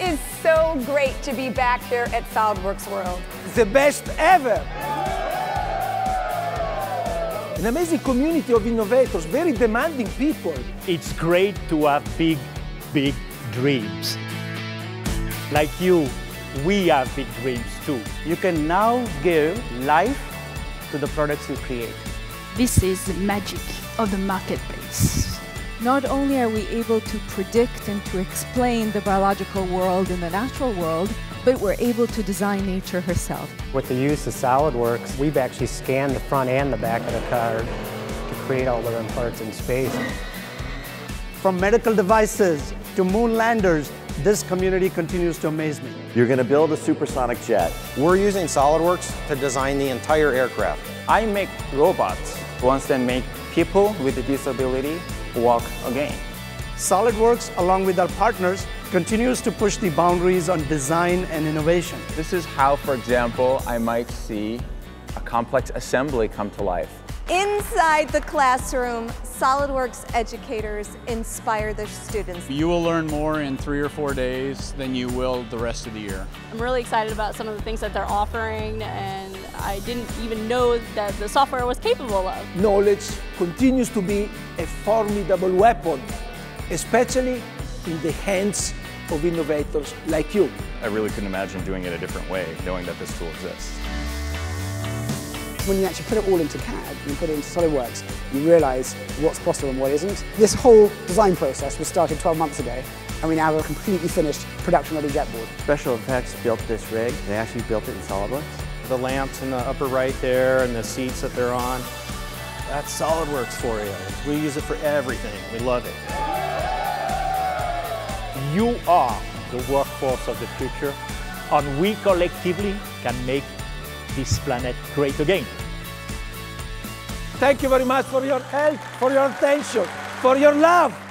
is so great to be back here at SolidWorks World. The best ever! An amazing community of innovators, very demanding people. It's great to have big, big dreams. Like you, we have big dreams too. You can now give life to the products you create. This is the magic of the marketplace. Not only are we able to predict and to explain the biological world and the natural world, but we're able to design nature herself. With the use of SolidWorks, we've actually scanned the front and the back of the car to create all the parts in space. From medical devices to moon landers, this community continues to amaze me. You're going to build a supersonic jet. We're using SolidWorks to design the entire aircraft. I make robots. Once they make people with a disability walk again. SolidWorks, along with our partners, continues to push the boundaries on design and innovation. This is how, for example, I might see a complex assembly come to life. Inside the classroom, SolidWorks educators inspire their students. You will learn more in three or four days than you will the rest of the year. I'm really excited about some of the things that they're offering and I didn't even know that the software was capable of. Knowledge continues to be a formidable weapon, especially in the hands of innovators like you. I really couldn't imagine doing it a different way, knowing that this tool exists. When you actually put it all into CAD and put it into SolidWorks, you realise what's possible and what isn't. This whole design process was started 12 months ago, and we now have a completely finished production-ready jetboard. Special Effects built this rig. They actually built it in SolidWorks. The lamps in the upper right there and the seats that they're on, that's SolidWorks for you. We use it for everything. We love it. You are the workforce of the future, and we collectively can make this planet great again. Thank you very much for your help, for your attention, for your love.